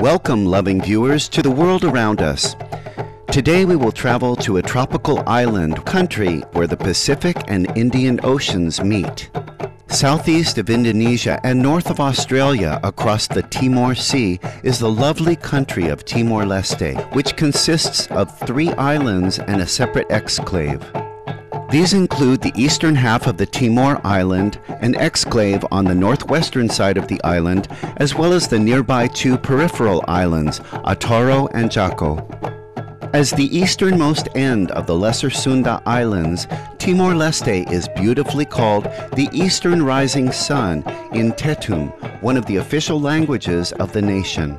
Welcome, loving viewers, to the world around us. Today we will travel to a tropical island country where the Pacific and Indian Oceans meet. Southeast of Indonesia and north of Australia across the Timor Sea is the lovely country of Timor Leste, which consists of three islands and a separate exclave. These include the eastern half of the Timor Island, an exclave on the northwestern side of the island, as well as the nearby two peripheral islands, Atauro and Jaco. As the easternmost end of the Lesser Sunda Islands, Timor Leste is beautifully called the Eastern Rising Sun in Tetum, one of the official languages of the nation.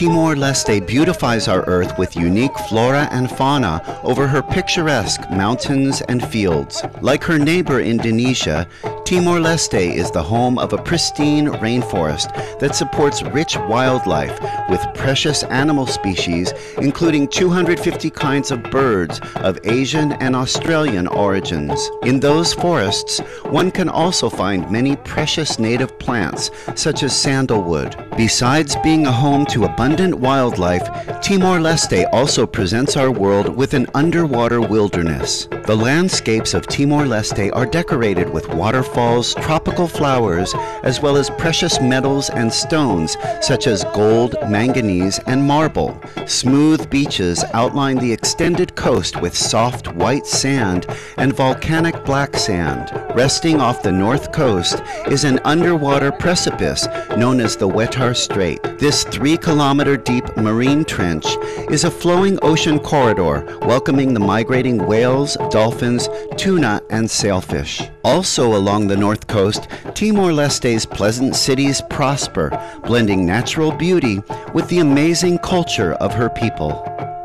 Timor Leste beautifies our earth with unique flora and fauna over her picturesque mountains and fields. Like her neighbor Indonesia, Timor Leste is the home of a pristine rainforest that supports rich wildlife with precious animal species, including 250 kinds of birds of Asian and Australian origins. In those forests, one can also find many precious native plants, such as sandalwood. Besides being a home to abundant wildlife, Timor Leste also presents our world with an underwater wilderness. The landscapes of Timor Leste are decorated with waterfalls, tropical flowers, as well as precious metals and stones such as gold, manganese, and marble. Smooth beaches outline the extended coast with soft white sand and volcanic black sand. Resting off the north coast is an underwater precipice known as the Wetar Strait. This three kilometer deep marine trench is a flowing ocean corridor welcoming the migrating whales, dolphins, tuna, and sailfish. Also along the north coast, Timor Leste's pleasant cities prosper, blending natural beauty with the amazing culture of her people.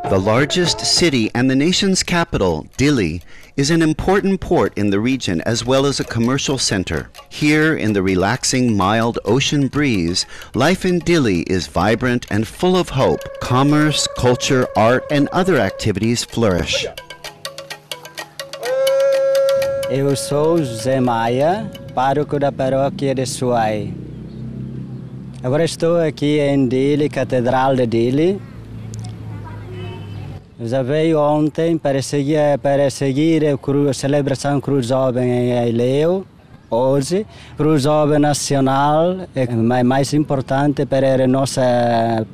The largest city and the nation's capital, Dili, is an important port in the region as well as a commercial center. Here, in the relaxing, mild ocean breeze, life in Dili is vibrant and full of hope. Commerce, culture, art, and other activities flourish. Eu sou José Maia, pároco da paróquia de Suai. Agora estou aqui em Dili, Catedral de Dili. Já veio ontem para seguir, para seguir a, celebração Cruz Jovem em Ilhéu. Hoje, Cruz Jovem Nacional é mais importante para nossa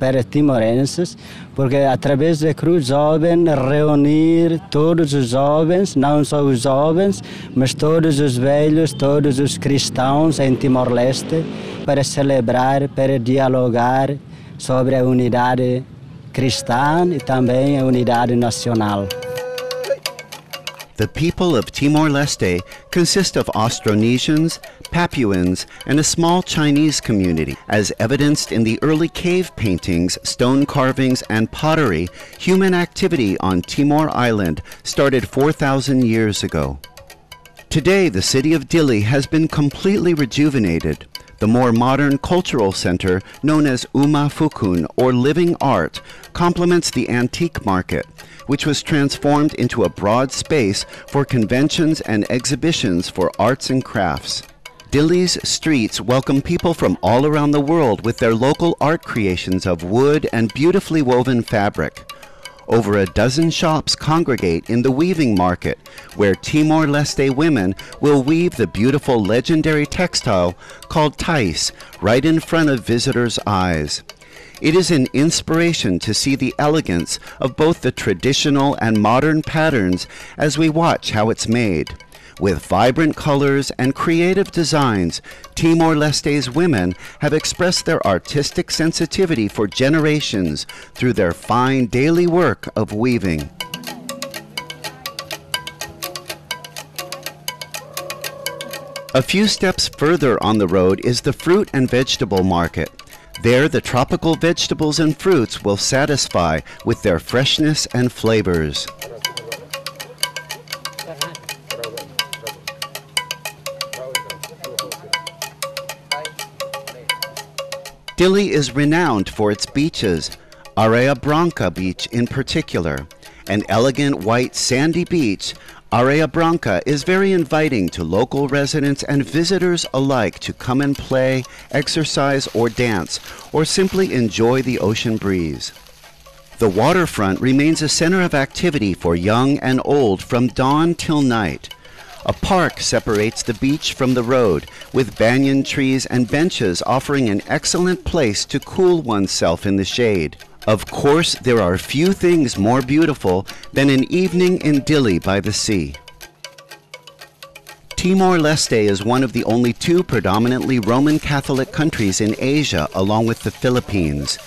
para timorenses, porque através da Cruz Jovem reunir todos os jovens, não só os jovens, mas todos os velhos, todos os cristãos em Timor-Leste, para celebrar, para dialogar sobre a unidade cristã e também a unidade nacional. The people of Timor Leste consist of Austronesians, Papuans, and a small Chinese community. As evidenced in the early cave paintings, stone carvings, and pottery, human activity on Timor Island started 4,000 years ago. Today, the city of Dili has been completely rejuvenated. The more modern cultural center, known as Uma Fukun, or Living Art, complements the antique market, which was transformed into a broad space for conventions and exhibitions for arts and crafts. Dili's streets welcome people from all around the world with their local art creations of wood and beautifully woven fabric. Over a dozen shops congregate in the weaving market, where Timor Leste women will weave the beautiful legendary textile called tais right in front of visitors' eyes. It is an inspiration to see the elegance of both the traditional and modern patterns as we watch how it's made. With vibrant colors and creative designs, Timor Leste's women have expressed their artistic sensitivity for generations through their fine daily work of weaving. A few steps further on the road is the fruit and vegetable market. There, the tropical vegetables and fruits will satisfy with their freshness and flavors. Dili is renowned for its beaches, Areia Branca Beach in particular, an elegant white sandy beach Areia Branca is very inviting to local residents and visitors alike to come and play, exercise, or dance, or simply enjoy the ocean breeze. The waterfront remains a center of activity for young and old from dawn till night. A park separates the beach from the road, with banyan trees and benches offering an excellent place to cool oneself in the shade. Of course, there are few things more beautiful than an evening in Dili by the sea. Timor Leste is one of the only two predominantly Roman Catholic countries in Asia, along with the Philippines.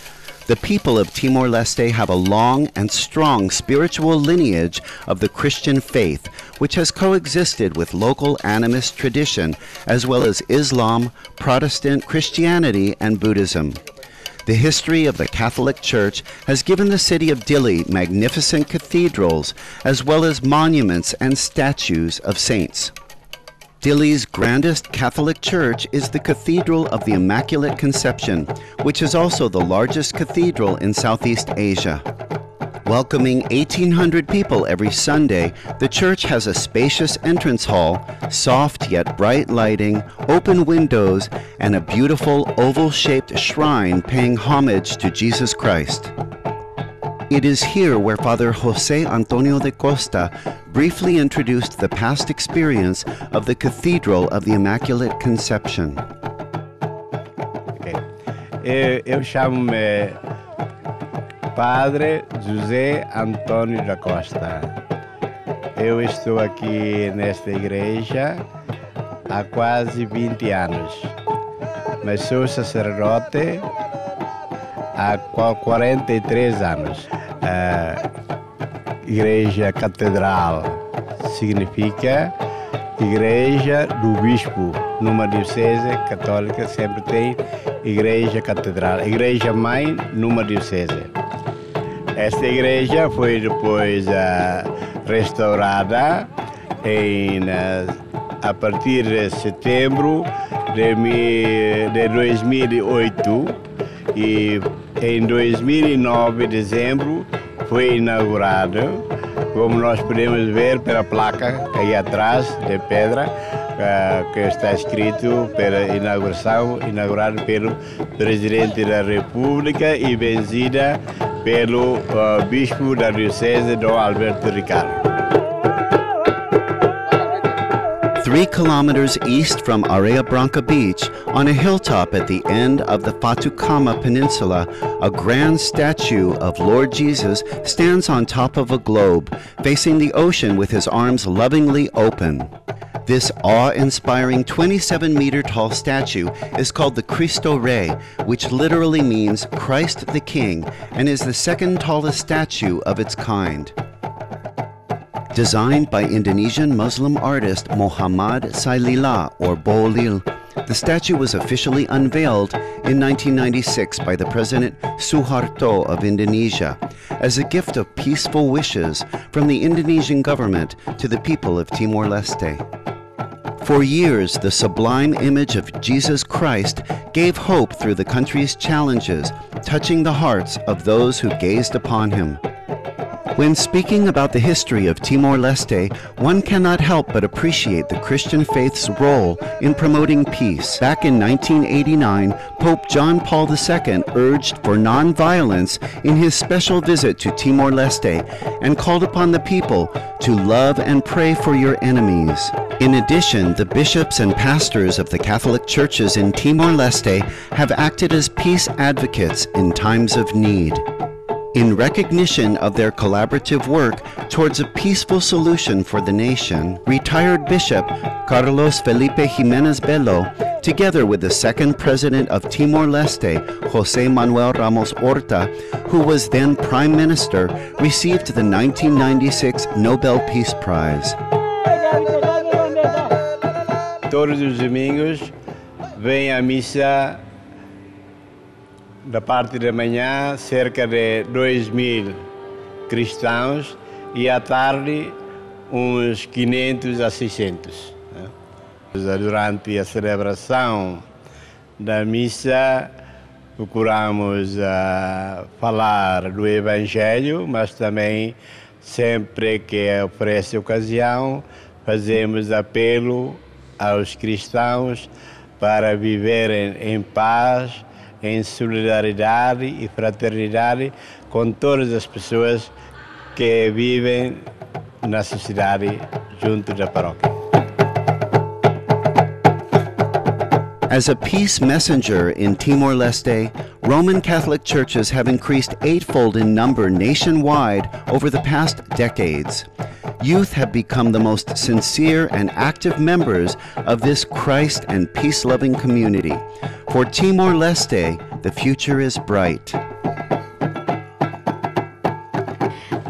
The people of Timor Leste have a long and strong spiritual lineage of the Christian faith, which has coexisted with local animist tradition, as well as Islam, Protestant Christianity, and Buddhism. The history of the Catholic Church has given the city of Dili magnificent cathedrals, as well as monuments and statues of saints. Dili's grandest Catholic church is the Cathedral of the Immaculate Conception, which is also the largest cathedral in Southeast Asia. Welcoming 1,800 people every Sunday, the church has a spacious entrance hall, soft yet bright lighting, open windows, and a beautiful oval shaped shrine paying homage to Jesus Christ. It is here where Father Jose Antonio de Costa briefly introduced the past experience of the Cathedral of the Immaculate Conception. Eu, eh, eu chamo-me Padre José Antônio da Costa. Eu estou aqui nesta igreja há quase 20 anos, mas sou sacerdote há qua- 43 anos. A igreja catedral significa igreja do bispo. Numa diocese católica sempre tem igreja catedral, igreja mãe numa diocese. Esta igreja foi depois ah, restaurada em, ah, a partir de setembro de, mi- de 2008 e em 2009, dezembro, foi inaugurado, como nós podemos ver pela placa aí atrás de pedra, ah, que está escrito pela inauguração, inaugurado pelo Presidente da República e benzida pelo ah, Bispo da Diocese, Dom Alberto Ricardo. Three kilometers east from Areia Branca Beach, on a hilltop at the end of the Fatucama Peninsula, a grand statue of Lord Jesus stands on top of a globe, facing the ocean with his arms lovingly open. This awe inspiring 27 meter tall statue is called the Cristo Rei, which literally means Christ the King, and is the second tallest statue of its kind. Designed by Indonesian Muslim artist Muhammad Sailila or Bolil, the statue was officially unveiled in 1996 by the President Suharto of Indonesia as a gift of peaceful wishes from the Indonesian government to the people of Timor Leste. For years, the sublime image of Jesus Christ gave hope through the country's challenges, touching the hearts of those who gazed upon him. When speaking about the history of Timor Leste, one cannot help but appreciate the Christian faith's role in promoting peace. Back in 1989, Pope John Paul II urged for nonviolence in his special visit to Timor Leste and called upon the people to love and pray for your enemies. In addition, the bishops and pastors of the Catholic churches in Timor Leste have acted as peace advocates in times of need. In recognition of their collaborative work towards a peaceful solution for the nation, retired Bishop Carlos Filipe Ximenes Belo, together with the second president of Timor Leste, Jose Manuel Ramos Horta, who was then Prime Minister, received the 1996 Nobel Peace Prize. Todos os domingos vem a missa da parte da manhã, cerca de 2 mil cristãos, e à tarde uns 500 a 600. né? Durante a celebração da missa, procuramos ah, falar do Evangelho, mas também Sempre que oferece ocasião, fazemos apelo aos cristãos para viverem em paz, em solidariedade e fraternidade com todas as pessoas que vivem na sociedade junto da paróquia. As a peace messenger in Timor Leste, Roman Catholic churches have increased eightfold in number nationwide over the past decades. Youth have become the most sincere and active members of this Christ and peace loving community. For Timor Leste, the future is bright.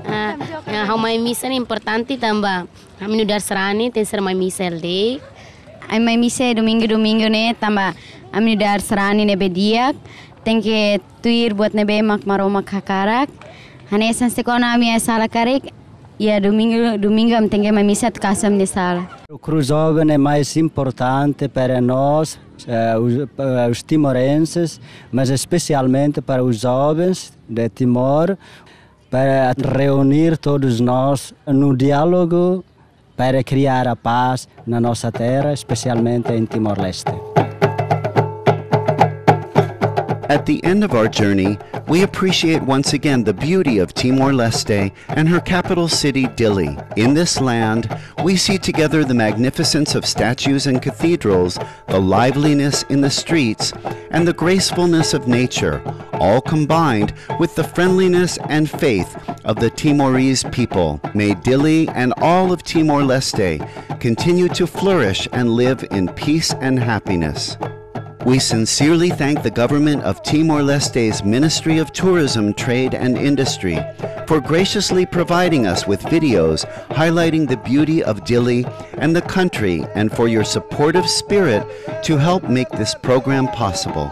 Eh, eh, Hamai misel importante tamba. Kami nudar serani ten ser mai misel de. Ai mai misel domingo domingo ne tamba. Kami nudar serani ne bediak. Tengke tuir buat nebe mak maromak hakarak. Hane san sekona ami asala karek ya Ia domingo, domingo am tenge mai missa tu casa am de sala. O cruzogo é mais importante para nós os, para os timorenses, mas especialmente para os jovens de Timor, para reunir todos nós no diálogo para criar a paz na nossa terra, especialmente em Timor-Leste. At the end of our journey, we appreciate once again the beauty of Timor Leste and her capital city, Dili. In this land, we see together the magnificence of statues and cathedrals, the liveliness in the streets, and the gracefulness of nature, all combined with the friendliness and faith of the Timorese people. May Dili and all of Timor Leste continue to flourish and live in peace and happiness. We sincerely thank the government of Timor Leste's Ministry of Tourism, Trade and Industry for graciously providing us with videos highlighting the beauty of Dili and the country and for your supportive spirit to help make this program possible.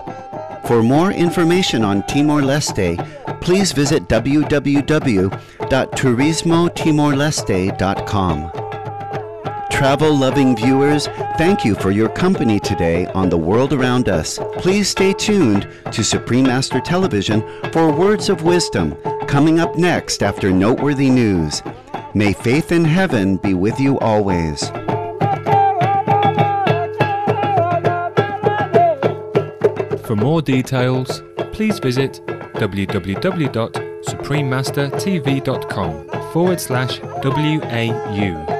For more information on Timor Leste, please visit www.turismotimorleste.com. Travel loving viewers, thank you for your company today on the world around us. Please stay tuned to Supreme Master Television for words of wisdom coming up next after noteworthy news. May faith in heaven be with you always. For more details, please visit www.suprememastertv.com forward slash WAU.